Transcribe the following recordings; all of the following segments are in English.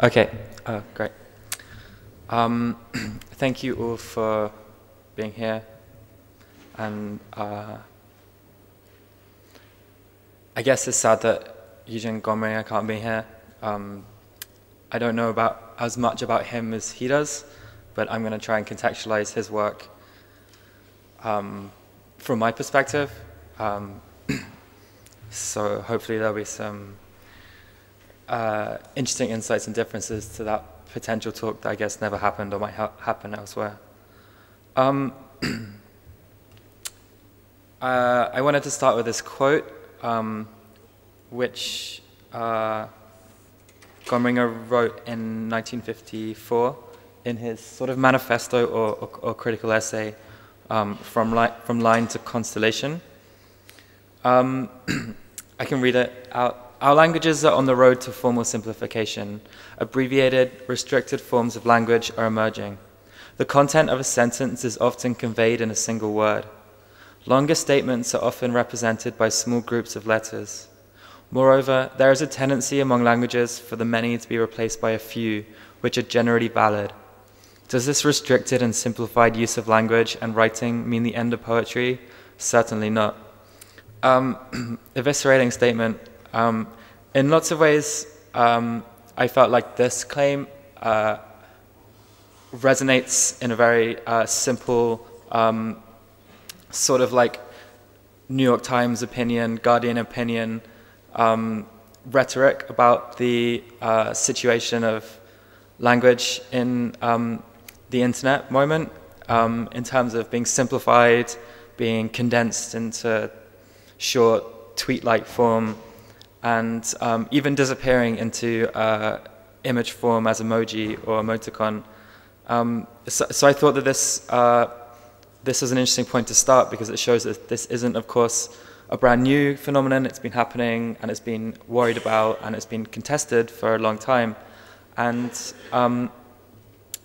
Okay, uh, great. Um, thank you all for being here. And uh, I guess it's sad that Eugene Gomringer can't be here. Um, I don't know about as much about him as he does, but I'm going to try and contextualize his work um, from my perspective. Um, so hopefully there'll be some uh, interesting insights and differences to that potential talk that I guess never happened or might ha happen elsewhere. Um, uh, I wanted to start with this quote, um, which uh, Gomringer wrote in 1954 in his sort of manifesto or, or, or critical essay, um, from, li from Line to Constellation. Um, I can read it out. Our languages are on the road to formal simplification. Abbreviated, restricted forms of language are emerging. The content of a sentence is often conveyed in a single word. Longer statements are often represented by small groups of letters. Moreover, there is a tendency among languages for the many to be replaced by a few, which are generally valid. Does this restricted and simplified use of language and writing mean the end of poetry? Certainly not. Um, eviscerating statement. Um, in lots of ways, um, I felt like this claim uh, resonates in a very uh, simple, um, sort of like New York Times opinion, Guardian opinion, um, rhetoric about the uh, situation of language in um, the internet moment um, in terms of being simplified, being condensed into short tweet-like form, and um, even disappearing into uh, image form as emoji or emoticon. Um, so, so, I thought that this, uh, this is an interesting point to start because it shows that this isn't, of course, a brand new phenomenon. It's been happening and it's been worried about and it's been contested for a long time. And um,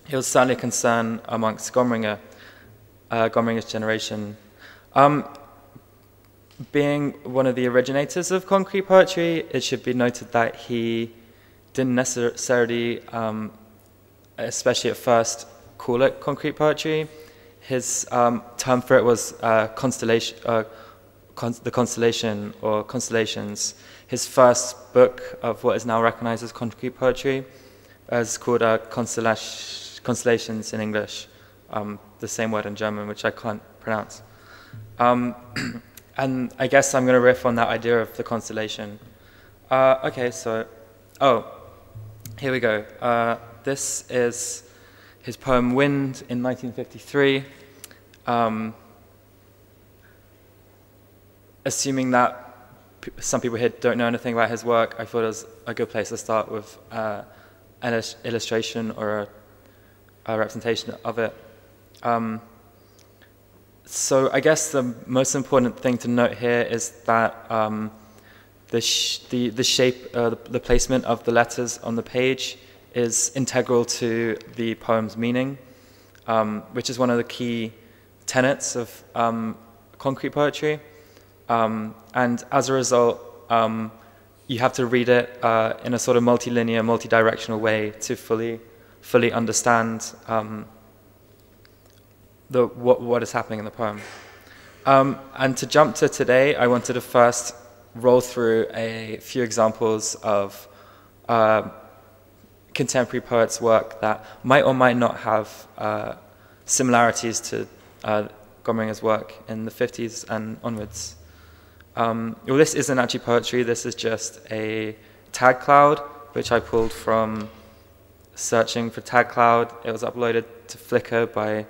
it was certainly a concern amongst Gomringer, uh, Gomringer's generation. Um, being one of the originators of concrete poetry, it should be noted that he didn't necessarily, um, especially at first, call it concrete poetry. His um, term for it was uh, constellation, uh, con the Constellation or Constellations. His first book of what is now recognized as concrete poetry is called uh, Constellations in English, um, the same word in German, which I can't pronounce. And I guess I'm going to riff on that idea of the constellation. Uh, okay, so, oh, here we go. Uh, this is his poem Wind in 1953. Um, assuming that some people here don't know anything about his work, I thought it was a good place to start with uh, an illustration or a, a representation of it. Um, so I guess the most important thing to note here is that um, the, the, the shape, uh, the, the, placement of the letters on the page is integral to the poem's meaning, um, which is one of the key tenets of um, concrete poetry. Um, and as a result, um, you have to read it uh, in a sort of multilinear, multi-directional way to fully, fully understand um, the, what, what is happening in the poem. Um, and to jump to today, I wanted to first roll through a few examples of uh, contemporary poets' work that might or might not have uh, similarities to uh, Gomringer's work in the 50s and onwards. Um, well, this isn't actually poetry, this is just a tag cloud, which I pulled from searching for tag cloud. It was uploaded to Flickr by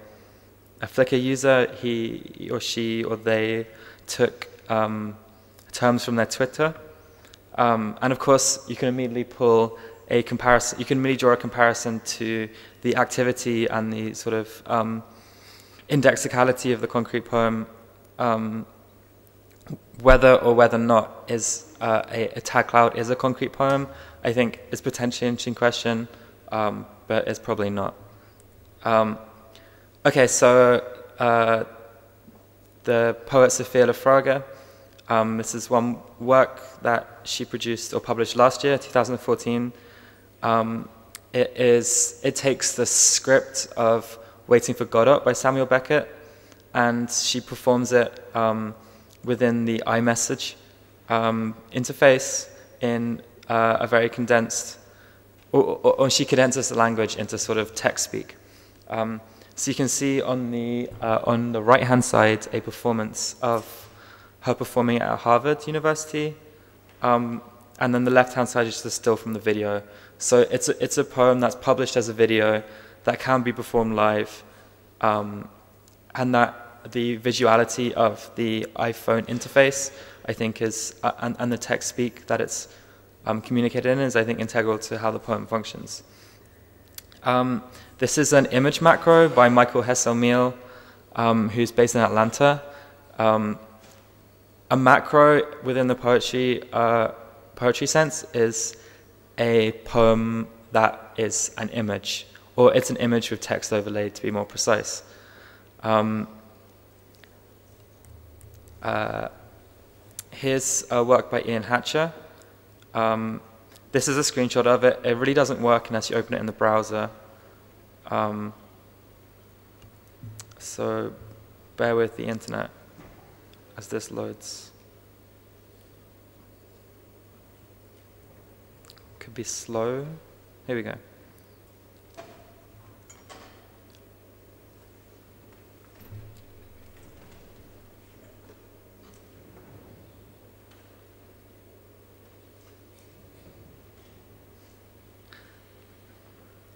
a Flickr user. He or she or they took um, terms from their Twitter. Um, and of course, you can immediately pull a comparison, you can immediately draw a comparison to the activity and the sort of um, indexicality of the concrete poem um, whether or whether not is uh, a, a, tag cloud is a concrete poem, I think is potentially an interesting question, um, but it's probably not. Um, okay, so uh, the poet Sophia Le Fraga, um, this is one work that she produced or published last year, 2014. Um, it is it takes the script of Waiting for Godot by Samuel Beckett, and she performs it um, within the iMessage um, interface in uh, a very condensed, or, or, or, she condenses the language into sort of text speak. So you can see on the uh, on the right hand side a performance of her performing at Harvard University, um, and then the left hand side is just a still from the video. So it's a, it's a poem that's published as a video that can be performed live, um, and that the visuality of the iPhone interface, I think, is uh, and, and the text speak that it's um, communicated in is, I think, integral to how the poem functions. Um, this is an image macro by Michael Hessel-Mehl, um, who's based in Atlanta. Um, a macro within the poetry uh, poetry sense is a poem that is an image or it's an image with text overlaid to be more precise. Um, uh, here's a work by Ian Hatcher. Um, this is a screenshot of it. It really doesn't work unless you open it in the browser. Um, so bear with the internet as this loads. Could be slow. Here we go.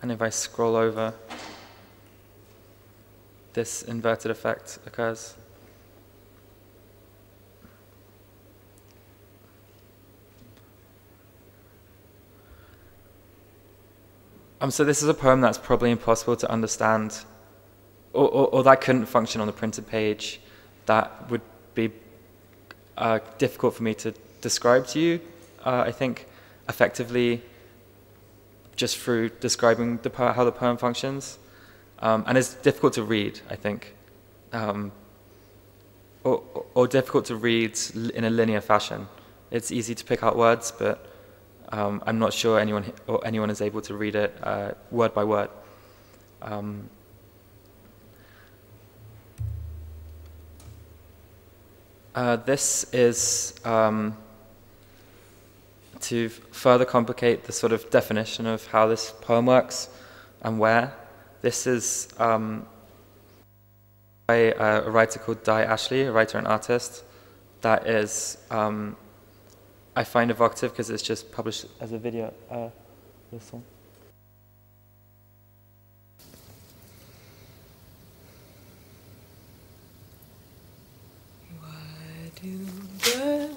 And if I scroll over, this inverted effect occurs. Um, so this is a poem that's probably impossible to understand, or, or, or that couldn't function on the printed page. That would be uh, difficult for me to describe to you, uh, I think, effectively just through describing the how the poem functions. Um, and it's difficult to read, I think, um, or, or, difficult to read in a linear fashion. It's easy to pick out words, but um, I'm not sure anyone or anyone is able to read it uh, word by word. Um, uh, this is um, to further complicate the sort of definition of how this poem works and where. This is um, by a writer called Di Ashley, a writer and artist, that is, um, I find evocative because it's just published as a video, uh, this song. Why do birds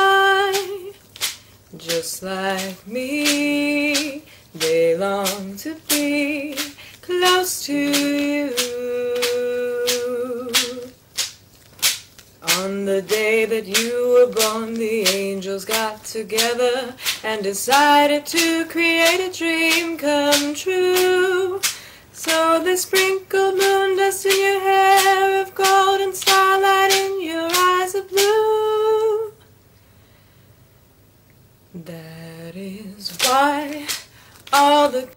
Just like me, they long to be close to you. On the day that you were born, the angels got together and decided to create a dream come true. So they sprinkled moon dust in your hair of gold all the.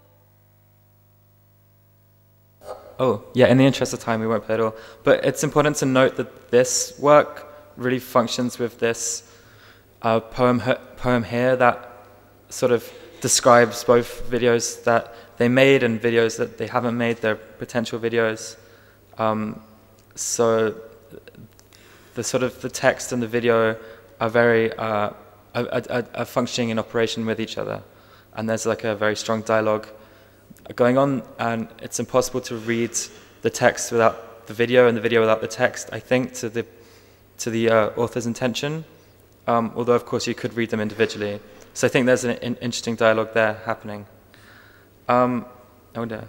Oh, yeah, in the interest of time, we won't play it all. But it's important to note that this work really functions with this uh, poem, poem here that sort of describes both videos that they made and videos that they haven't made, their potential videos. Um, so the sort of the text and the video are very uh, are, are, are functioning in operation with each other. And there's like a very strong dialogue going on, and it's impossible to read the text without the video and the video without the text, I think, to the, to the uh, author's intention. Um, although, of course, you could read them individually. So I think there's an, interesting dialogue there happening. Um, oh no.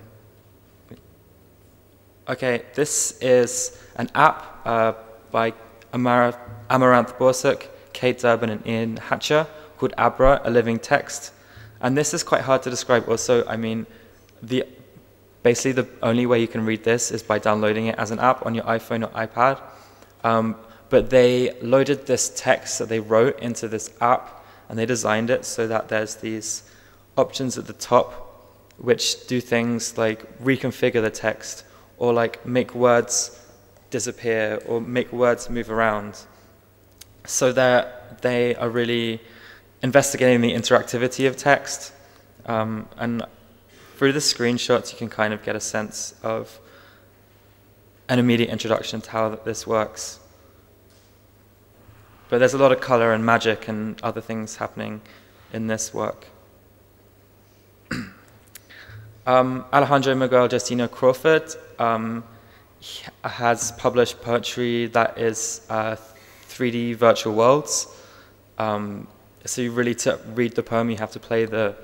Okay, this is an app uh, by Amar- Amaranth Borsuk, Kate Durbin, and Ian Hatcher called Abra, a living text. And this is quite hard to describe also. I mean, the basically the only way you can read this is by downloading it as an app on your iPhone or iPad. Um, but they loaded this text that they wrote into this app and they designed it so that there's these options at the top which do things like reconfigure the text or like make words disappear or make words move around. So that they are really investigating the interactivity of text. Um, and through the screenshots, you can kind of get a sense of an immediate introduction to how this works. But there's a lot of color and magic and other things happening in this work. um, Alejandro Miguel Justino Crawford um, has published poetry that is uh, 3D virtual worlds. Um, so you really to read the poem, you have to play the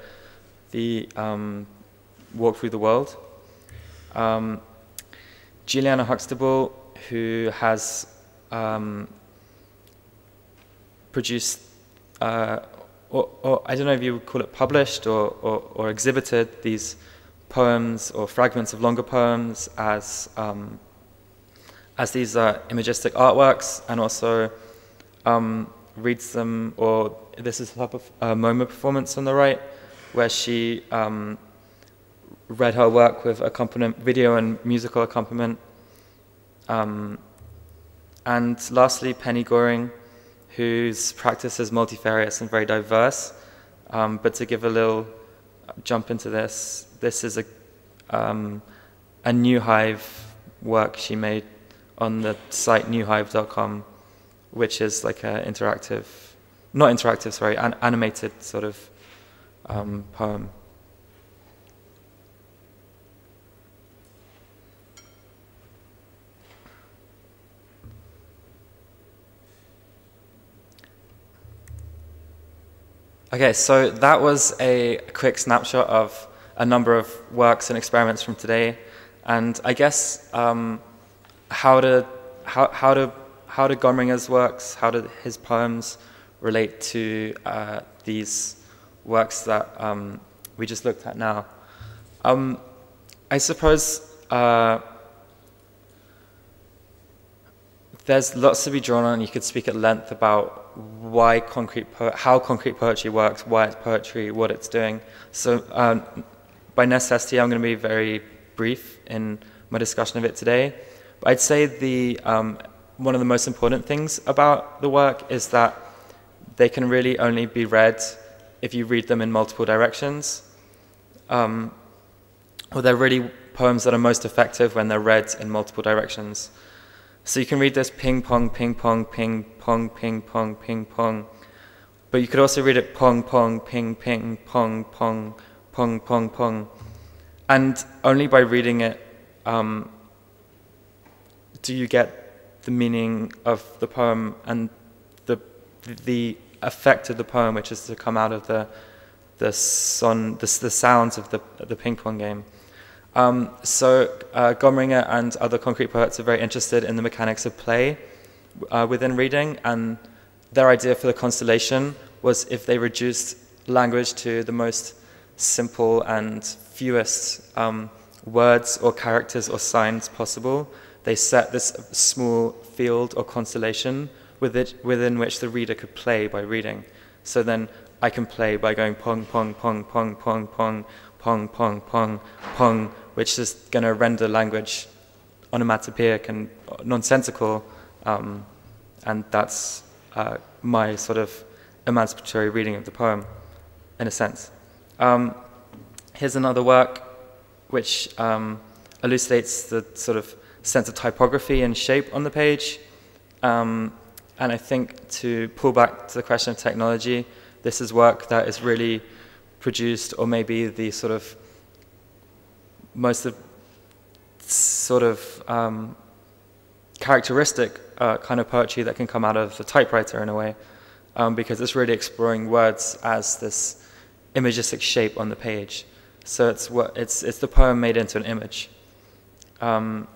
the um, walk through the world. Um, Juliana Huxtable, who has um, produced, uh, or, or, I don't know if you would call it published or, or, or exhibited these poems or fragments of longer poems as um, as these uh, imagistic artworks, and also um, reads them. Or this is a uh, MoMA performance on the right, where she um, read her work with accompaniment, video and musical accompaniment. Um, and lastly, Penny Goring, whose practice is multifarious and very diverse. Um, but to give a little jump into this, this is a, um, a New Hive work she made on the site newhive.com, which is like an interactive, not interactive, sorry, an animated sort of um, poem. Okay, so that was a quick snapshot of a number of works and experiments from today, and I guess um, how to how how do how do Gomringer's works, how do his poems relate to uh, these works that um, we just looked at now? Um, I suppose uh, there's lots to be drawn on. You could speak at length about why concrete how concrete poetry works, why it's poetry, what it's doing. So um, by necessity, I'm going to be very brief in my discussion of it today. But I'd say the um, one of the most important things about the work is that they can really only be read if you read them in multiple directions. Um, or they're really poems that are most effective when they're read in multiple directions. So you can read this ping pong, ping pong, ping pong, ping pong, ping pong. But you could also read it pong, pong, ping, ping, pong, pong, pong, pong, pong. And only by reading it um, do you get the meaning of the poem and the, the effect of the poem, which is to come out of the, the, son, the, the sounds of the, the ping pong game. Um, so uh, Gomringer and other concrete poets are very interested in the mechanics of play uh, within reading, and their idea for the constellation was if they reduced language to the most simple and fewest um, words or characters or signs possible, they set this small field or constellation with it, within which the reader could play by reading. So then I can play by going pong, pong, pong, pong, pong, pong, pong, pong, pong, pong, which is going to render language onomatopoeic and nonsensical. Um, and that's uh, my sort of emancipatory reading of the poem, in a sense. Um, here's another work which um, elucidates the sort of sense of typography and shape on the page. Um, and I think to pull back to the question of technology, this is work that is really produced, or maybe the sort of most of sort of um, characteristic uh, kind of poetry that can come out of the typewriter in a way, um, because it's really exploring words as this imagistic shape on the page. So it's, what, it's, it's the poem made into an image. Um,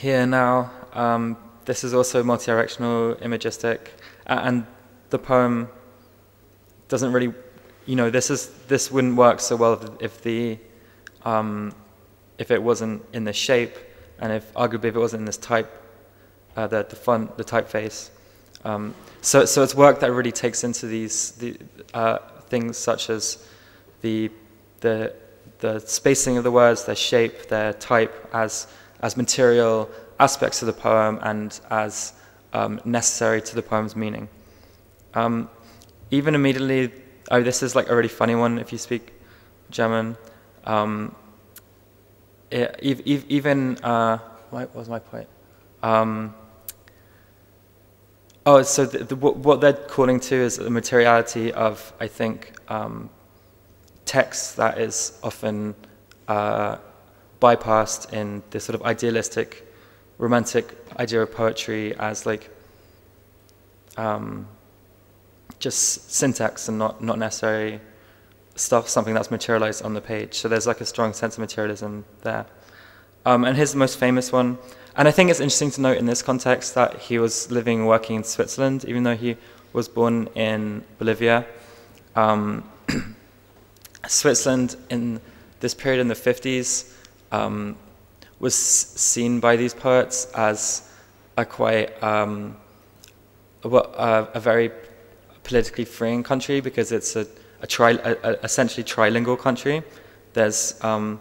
here now, um, this is also multi-directional imagistic, and the poem doesn't really, you know, this is this wouldn't work so well if, the um, if it wasn't in this shape, and if arguably if it wasn't in this type, uh, the the font, the typeface. Um, so so it's work that really takes into these the, uh, things such as the the the spacing of the words, their shape, their type as as material aspects of the poem and as um, necessary to the poem's meaning. Um, even immediately, oh, this is like a really funny one if you speak German. Um, it, even, uh, what was my point? Um, oh, so the, the, what they're calling to is the materiality of, I think, um, text that is often uh, bypassed in this sort of idealistic, romantic idea of poetry as like um, just syntax and not, not necessarily stuff, something that's materialized on the page. So there's like a strong sense of materialism there. Um, and here's the most famous one. And I think it's interesting to note in this context that he was living and working in Switzerland, even though he was born in Bolivia. Um, Switzerland in this period in the 50s um, was seen by these poets as a quite um, a, a, very politically freeing country because it's a, a, tri, a essentially trilingual country. There's um,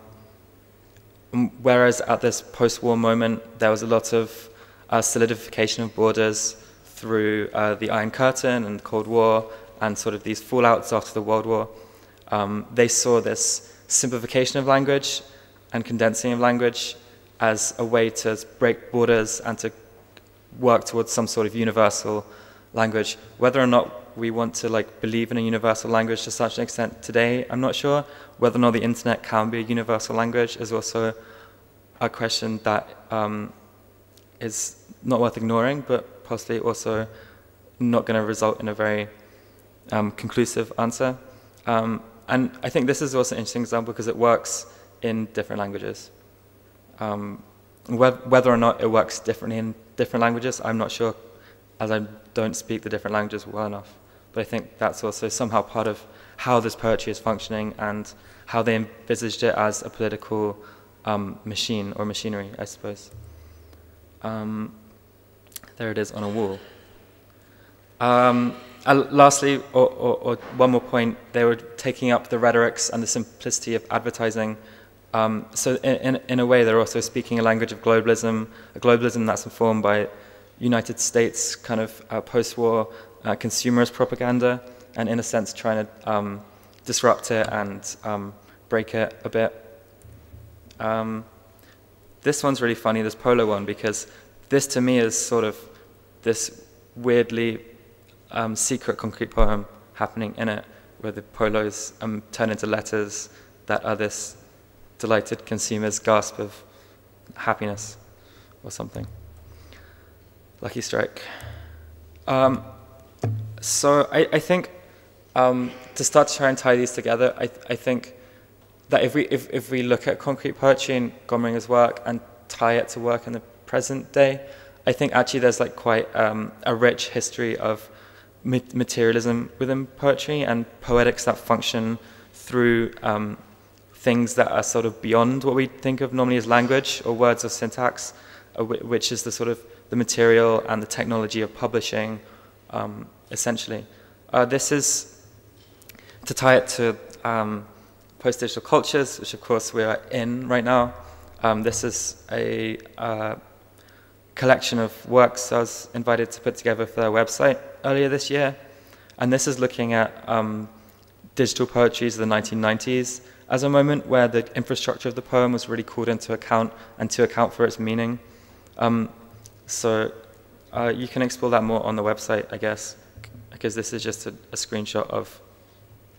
whereas at this post-war moment there was a lot of uh, solidification of borders through uh, the Iron Curtain and the Cold War and sort of these fallouts after the World War. Um, they saw this simplification of language and condensing of language as a way to break borders and to work towards some sort of universal language. Whether or not we want to like believe in a universal language to such an extent today, I'm not sure. Whether or not the internet can be a universal language is also a question that um, is not worth ignoring, but possibly also not going to result in a very um, conclusive answer. Um, and I think this is also an interesting example because it works in different languages. Um, whether or not it works differently in different languages, I'm not sure, as I don't speak the different languages well enough. But I think that's also somehow part of how this poetry is functioning and how they envisaged it as a political um, machine or machinery, I suppose. Um, there it is on a wall. Um, lastly, or, or, or, one more point, they were taking up the rhetorics and the simplicity of advertising um, so in, in, in, a way, they're also speaking a language of globalism, a globalism that's informed by United States kind of uh, post-war uh, consumerist propaganda, and in a sense trying to um, disrupt it and um, break it a bit. Um, this one's really funny, this polo one, because this to me is sort of this weirdly um, secret concrete poem happening in it, where the polos um, turn into letters that are this delighted consumer's gasp of happiness or something. Lucky strike. Um, so I, I think um, to start to try and tie these together, I, I think that if we, if, if we look at concrete poetry and Gomringer's work and tie it to work in the present day, I think actually there's like quite um, a rich history of materialism within poetry and poetics that function through um, things that are sort of beyond what we think of normally as language or words or syntax, uh, which is the sort of the material and the technology of publishing, um, essentially. Uh, this is to tie it to um, post-digital cultures, which of course we are in right now. Um, this is a uh, collection of works I was invited to put together for their website earlier this year. And this is looking at um, digital poetries of the 1990s as a moment where the infrastructure of the poem was really called into account and to account for its meaning. Um, so uh, you can explore that more on the website, I guess, because this is just a, a screenshot of,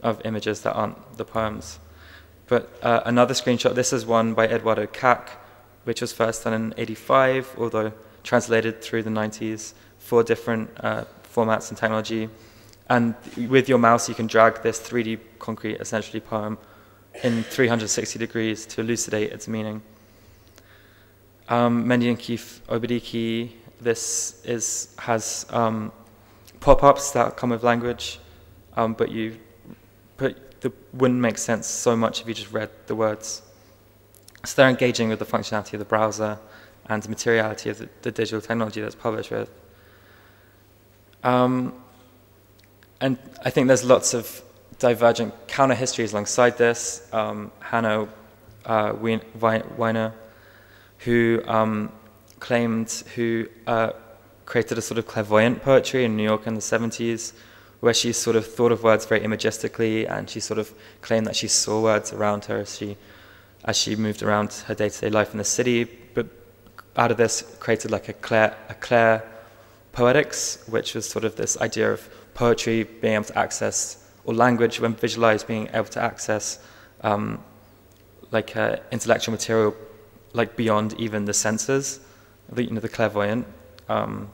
of images that aren't the poems. But uh, another screenshot, this is one by Eduardo Kac, which was first done in 85, although translated through the 90s, for different uh, formats and technology. And with your mouse, you can drag this 3D concrete, essentially, poem in 360 degrees to elucidate its meaning. Um, Mehdi Obadiki, this is, has um, pop-ups that come with language, um, but you but it wouldn't make sense so much if you just read the words. So they're engaging with the functionality of the browser and the materiality of the, the digital technology that's published with. Um, and I think there's lots of divergent counter histories alongside this. Um, Hannah uh, Weiner, who um, claimed, who uh, created a sort of clairvoyant poetry in New York in the 70s, where she sort of thought of words very imagistically, and she sort of claimed that she saw words around her as she, as she moved around her day-to-day life in the city. But out of this, created like a clair, a clair poetics, which was sort of this idea of poetry being able to access, or language when visualized being able to access, um, like uh, intellectual material, like beyond even the senses, the, you know, the clairvoyant. Um,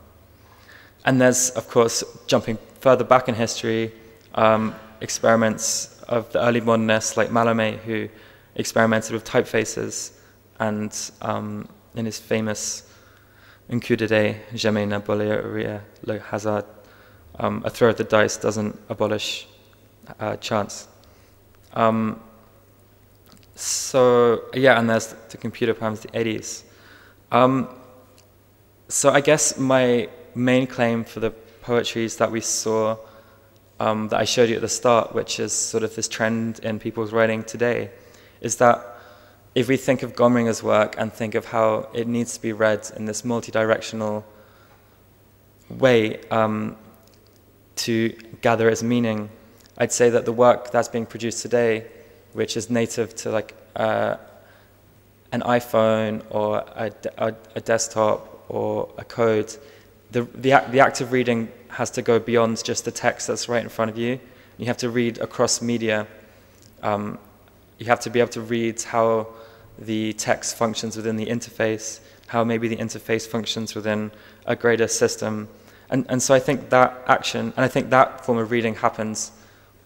and there's, of course, jumping further back in history, um, experiments of the early modernists like Mallarmé, who experimented with typefaces, and um, in his famous dé, jamais n'aboliria le hasard, um, a throw of the dice doesn't abolish uh, chance. Um, so, yeah, and there's the computer poems, of the 80s. Um, so I guess my main claim for the poetries that we saw um, that I showed you at the start, which is sort of this trend in people's writing today, is that if we think of Gomringer's work and think of how it needs to be read in this multi-directional way um, to gather its meaning, I'd say that the work that's being produced today, which is native to like uh, an iPhone or a, a, a desktop or a code, the, the, the act of reading has to go beyond just the text that's right in front of you. You have to read across media. Um, you have to be able to read how the text functions within the interface, how maybe the interface functions within a greater system. And, and so I think that action, and I think that form of reading happens,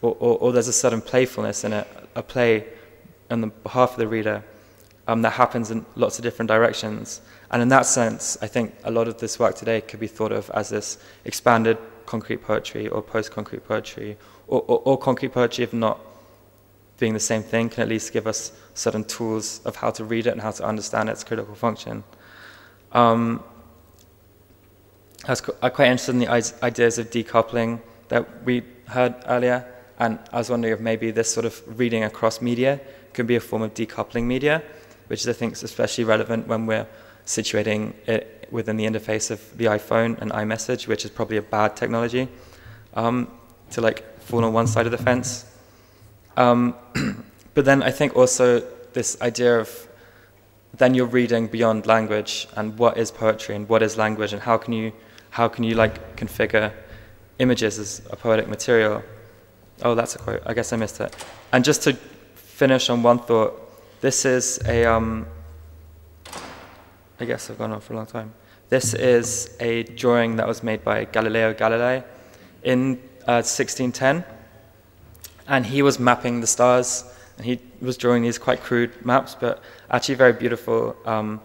or, or, or there's a certain playfulness in it, a play on the behalf of the reader um, that happens in lots of different directions. And in that sense, I think a lot of this work today could be thought of as this expanded concrete poetry or post-concrete poetry, or, or, or, concrete poetry, if not being the same thing, can at least give us certain tools of how to read it and how to understand its critical function. Um, I was quite interested in the ideas of decoupling that we heard earlier, and I was wondering if maybe this sort of reading across media could be a form of decoupling media, which I think is especially relevant when we're situating it within the interface of the iPhone and iMessage, which is probably a bad technology, um, to like fall on one side of the fence. Um, but then I think also this idea of then you're reading beyond language and what is poetry and what is language and how can you how can you like configure images as a poetic material. Oh, that's a quote. I guess I missed it. And just to finish on one thought, this is a um, I guess I've gone on for a long time. This is a drawing that was made by Galileo Galilei in uh, 1610. And he was mapping the stars, and he was drawing these quite crude maps, but actually very beautiful um,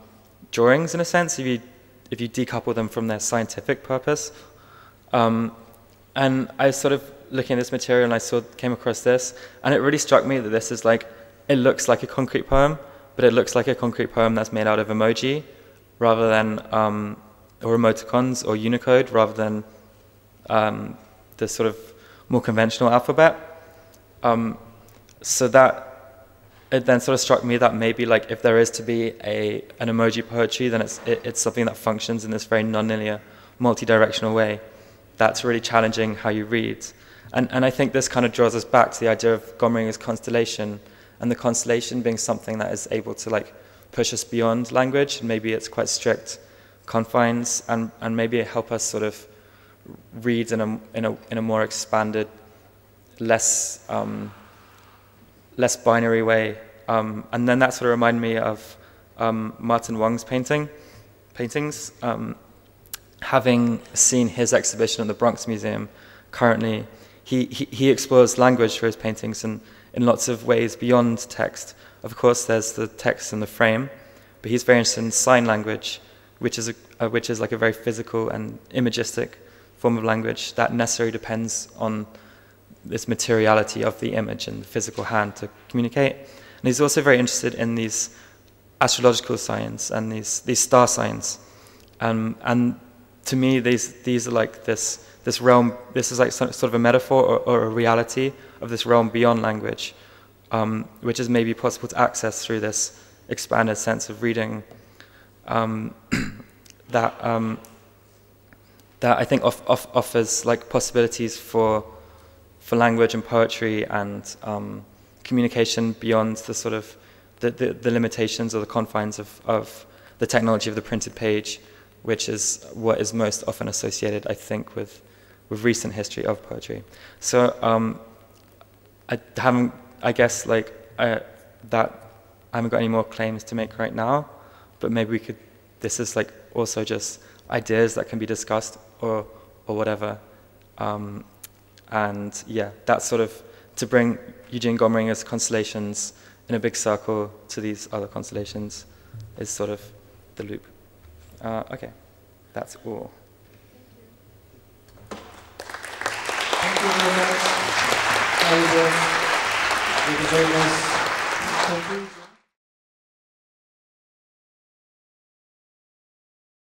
drawings in a sense, if you, if you decouple them from their scientific purpose. Um, and I sort of looking at this material, and I saw, came across this, and it really struck me that this is like, it looks like a concrete poem, but it looks like a concrete poem that's made out of emoji, rather than, um, or emoticons or Unicode rather than um, the sort of more conventional alphabet. Um, so that it then sort of struck me that maybe like if there is to be a an emoji poetry, then it's it, it's something that functions in this very nonlinear, multi-directional way. That's really challenging how you read, and and I think this kind of draws us back to the idea of Gomringer's constellation, and the constellation being something that is able to like push us beyond language. Maybe it's quite strict confines, and, and maybe help us sort of read in a, in a, in a more expanded, less, um, less binary way. Um, and then that sort of reminded me of um, Martin Wong's painting, paintings. Um, having seen his exhibition at the Bronx Museum, currently he, he, he explores language for his paintings in, in lots of ways beyond text. Of course, there's the text and the frame, but he's very interested in sign language, which is, a, uh, which is like a very physical and imagistic form of language that necessarily depends on this materiality of the image and the physical hand to communicate. And he's also very interested in these astrological signs and these, these star signs. Um, and to me, these, these are like this, this realm, this is like sort of a metaphor or, or a reality of this realm beyond language, um, which is maybe possible to access through this expanded sense of reading um, that, um, that I think off, off offers like possibilities for, for language and poetry and um, communication beyond the sort of the, the, the limitations or the confines of, of the technology of the printed page, which is what is most often associated, I think, with, with recent history of poetry. So um, I haven't, I guess, like I, that I haven't got any more claims to make right now, but maybe we could. This is like also just ideas that can be discussed or or whatever. Um, and yeah, that's sort of to bring Eugene Gomringer's constellations in a big circle to these other constellations is sort of the loop. Uh, okay, that's all. You very much. Thank you very much.